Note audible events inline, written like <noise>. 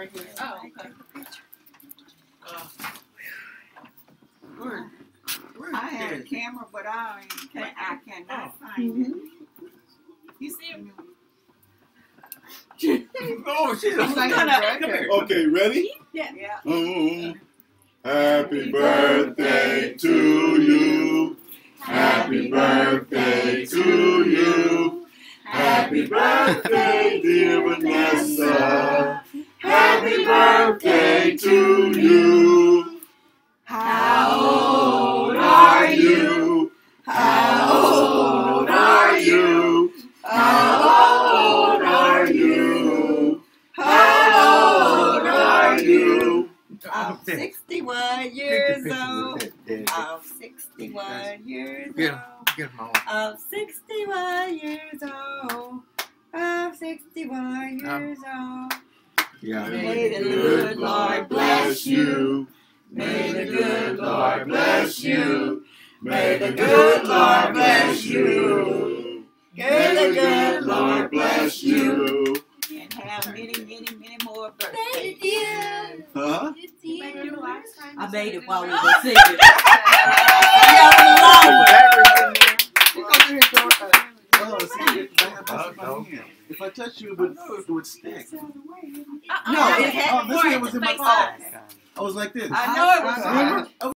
right here. Oh, okay. Where, where's I had a camera, but I can't, I cannot find it. You see him? <laughs> Oh, she's a It's like a. Okay, ready? Yeah. Mm. Happy birthday to you. Happy birthday to you. Happy birthday, dear Vanessa. Happy to you. How old are you? How old are you? How old are you? How old are you? I'm <laughs> 61 years old. I'm 61 years old. Get him on. I'm 61 years old. I'm 61 years old. Yeah. May the good Lord bless you. May the good Lord bless you. May the good Lord bless you. May the good Lord bless you. And have many, many, many more birthdays. Thank you. Huh? I made it while we were <laughs> singing. If I have this my hand. If I touch you, it would, it would stick. Uh-uh. No, it oh, this one was in my pocket. I was like this. I know it was. Remember?